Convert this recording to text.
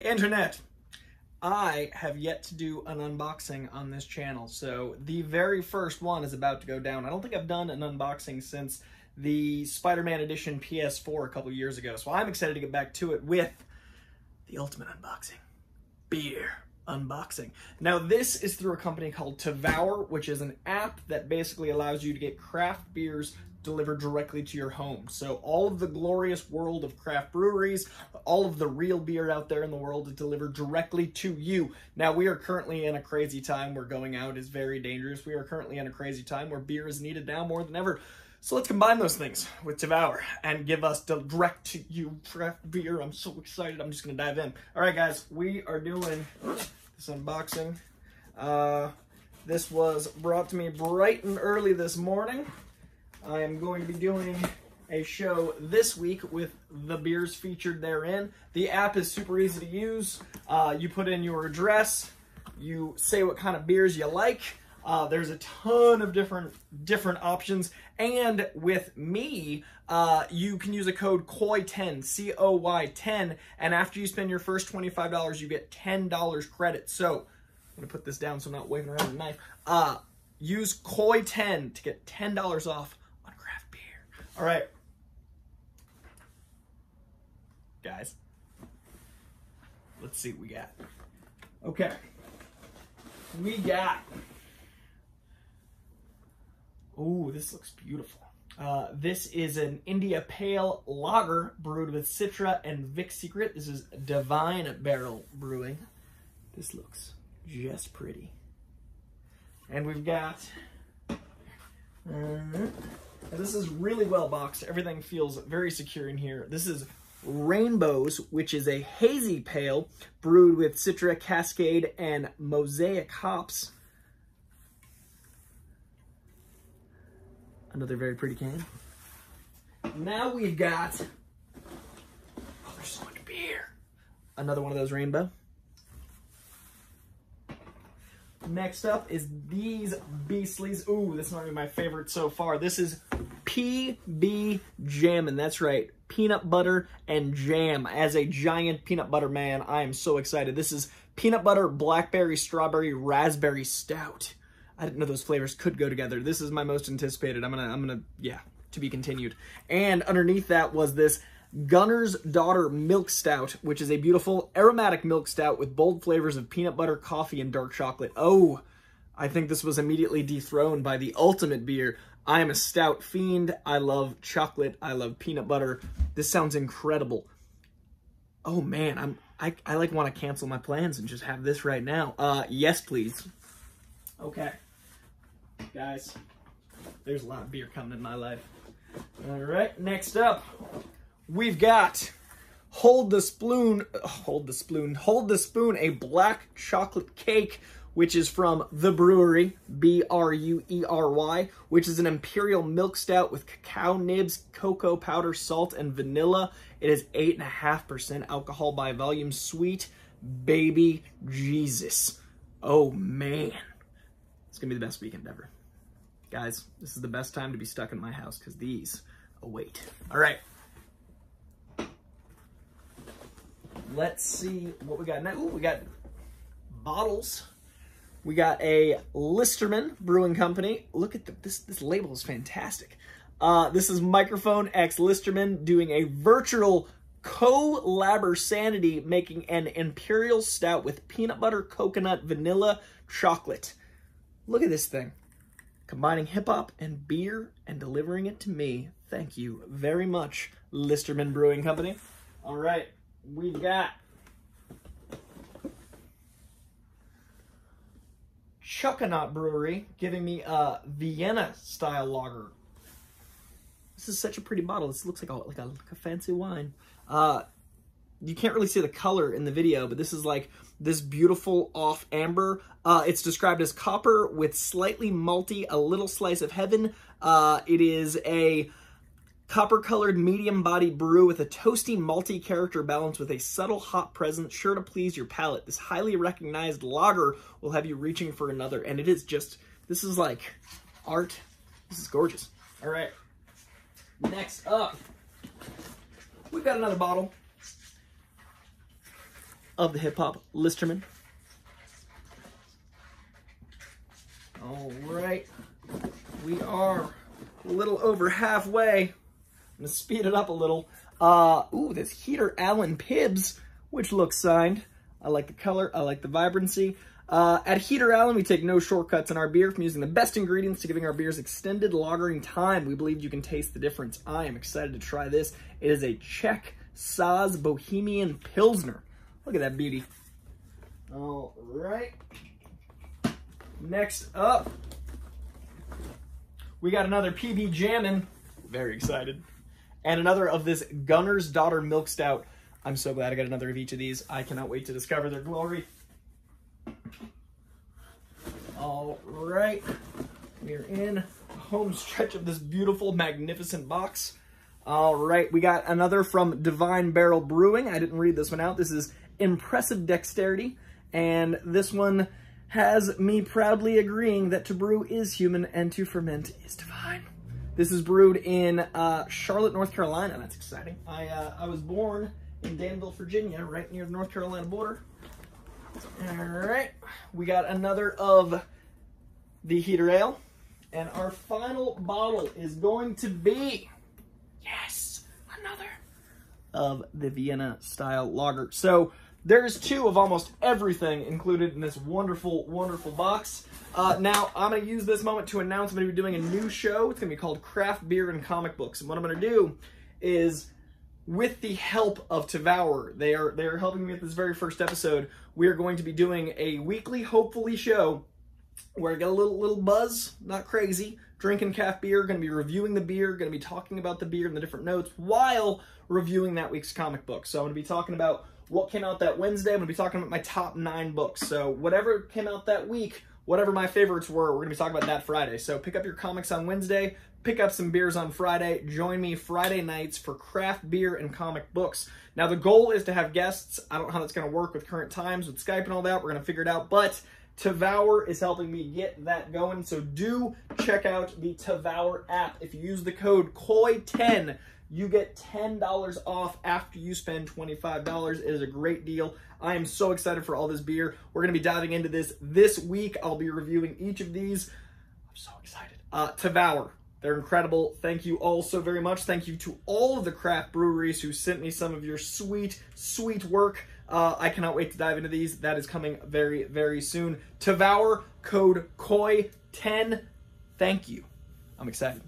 Internet. I have yet to do an unboxing on this channel, so the very first one is about to go down. I don't think I've done an unboxing since the Spider-Man Edition PS4 a couple years ago, so I'm excited to get back to it with the ultimate unboxing. Beer unboxing. Now this is through a company called Tavour, which is an app that basically allows you to get craft beers delivered directly to your home. So all of the glorious world of craft breweries, all of the real beer out there in the world is delivered directly to you. Now we are currently in a crazy time where going out is very dangerous. We are currently in a crazy time where beer is needed now more than ever. So let's combine those things with Tavour and give us direct to you craft beer. I'm so excited. I'm just going to dive in. All right, guys, we are doing this unboxing. Uh, this was brought to me bright and early this morning. I am going to be doing a show this week with the beers featured therein. The app is super easy to use. Uh, you put in your address, you say what kind of beers you like. Uh, there's a ton of different different options, and with me, uh, you can use a code COY10, C-O-Y 10, and after you spend your first $25, you get $10 credit. So, I'm gonna put this down so I'm not waving around the knife. Uh, use COY10 to get $10 off all right. Guys, let's see what we got. Okay. We got. Oh, this looks beautiful. Uh, this is an India Pale Lager brewed with Citra and Vic Secret. This is Divine Barrel Brewing. This looks just pretty. And we've got... Uh, this is really well boxed. Everything feels very secure in here. This is Rainbows, which is a hazy pale brewed with Citra, Cascade, and Mosaic hops. Another very pretty can. Now we've got, oh, there's so much beer. Another one of those rainbow. Next up is these Beastlies. Ooh, this might be my favorite so far. This is PB Jam, and that's right, peanut butter and jam. As a giant peanut butter man, I am so excited. This is peanut butter, blackberry, strawberry, raspberry stout. I didn't know those flavors could go together. This is my most anticipated. I'm gonna, I'm gonna, yeah, to be continued. And underneath that was this Gunner's Daughter Milk Stout, which is a beautiful aromatic milk stout with bold flavors of peanut butter, coffee, and dark chocolate. Oh, I think this was immediately dethroned by the ultimate beer. I am a stout fiend. I love chocolate. I love peanut butter. This sounds incredible. Oh man, I'm I, I like want to cancel my plans and just have this right now. Uh, yes, please. Okay. Guys, there's a lot of beer coming in my life. All right, next up, we've got Hold the Spoon, Hold the Spoon, Hold the Spoon, a black chocolate cake, which is from The Bruery, B-R-U-E-R-Y, which is an imperial milk stout with cacao nibs, cocoa powder, salt, and vanilla. It is 8.5% alcohol by volume, sweet baby Jesus. Oh, man. It's going to be the best weekend ever. Guys, this is the best time to be stuck in my house because these await. All right. Let's see what we got now. Ooh, we got bottles. We got a Listermann Brewing Company. Look at the, this. This label is fantastic. Uh, this is Microphone X Listermann doing a virtual Sanity, making an imperial stout with peanut butter, coconut, vanilla, chocolate. Look at this thing. Combining hip hop and beer and delivering it to me. Thank you very much, Listermann Brewing Company. All right we've got Chuckanut Brewery giving me a Vienna style lager. This is such a pretty bottle. This looks like a like a, like a fancy wine. Uh, you can't really see the color in the video, but this is like this beautiful off amber. Uh, it's described as copper with slightly malty, a little slice of heaven. Uh, it is a Copper-colored medium-body brew with a toasty, malty character balance with a subtle hop presence sure to please your palate. This highly recognized lager will have you reaching for another, and it is just, this is like art. This is gorgeous. All right, next up, we've got another bottle. of the Hip Hop Listermann. All right, we are a little over halfway. I'm gonna speed it up a little. Uh, ooh, this Heater Allen Pils, which looks signed. I like the color, I like the vibrancy. Uh, at Heater Allen, we take no shortcuts in our beer from using the best ingredients to giving our beers extended lagering time. We believe you can taste the difference. I am excited to try this. It is a Czech Saaz Bohemian Pilsner. Look at that beauty. All right. Next up, we got another PB Jammin'. Very excited. And another of this Gunner's Daughter Milk Stout. I'm so glad I got another of each of these. I cannot wait to discover their glory. All right. We are in home stretch of this beautiful, magnificent box. All right, we got another from Divine Barrel Brewing. I didn't read this one out. This is Impressive Dexterity, and this one has me proudly agreeing that to brew is human and to ferment is divine. This is brewed in uh, Charlotte, North Carolina. That's exciting. I, uh, I was born in Danville, Virginia, right near the North Carolina border. All right, we got another of the heater ale. And our final bottle is going to be, yes, another of the Vienna style lager. So there's two of almost everything included in this wonderful, wonderful box. Uh, now, I'm going to use this moment to announce I'm going to be doing a new show. It's going to be called Craft Beer and Comic Books. And what I'm going to do is, with the help of Tavour, they are, they are helping me with this very first episode, we are going to be doing a weekly, hopefully, show where I get a little, little buzz, not crazy, drinking craft beer, going to be reviewing the beer, going to be talking about the beer and the different notes while reviewing that week's comic book. So I'm going to be talking about what came out that Wednesday. I'm going to be talking about my top nine books. So whatever came out that week, whatever my favorites were, we're going to be talking about that Friday. So pick up your comics on Wednesday, pick up some beers on Friday. Join me Friday nights for craft beer and comic books. Now, the goal is to have guests. I don't know how that's going to work with current times, with Skype and all that. We're going to figure it out. But Tavour is helping me get that going. So do check out the Tavour app. If you use the code COY10, you get $10 off after you spend $25. It is a great deal. I am so excited for all this beer. We're going to be diving into this this week. I'll be reviewing each of these. I'm so excited. Uh, Tavour. They're incredible. Thank you all so very much. Thank you to all of the craft breweries who sent me some of your sweet, sweet work. Uh, I cannot wait to dive into these. That is coming very, very soon. Tavour, code COY10. Thank you. I'm excited.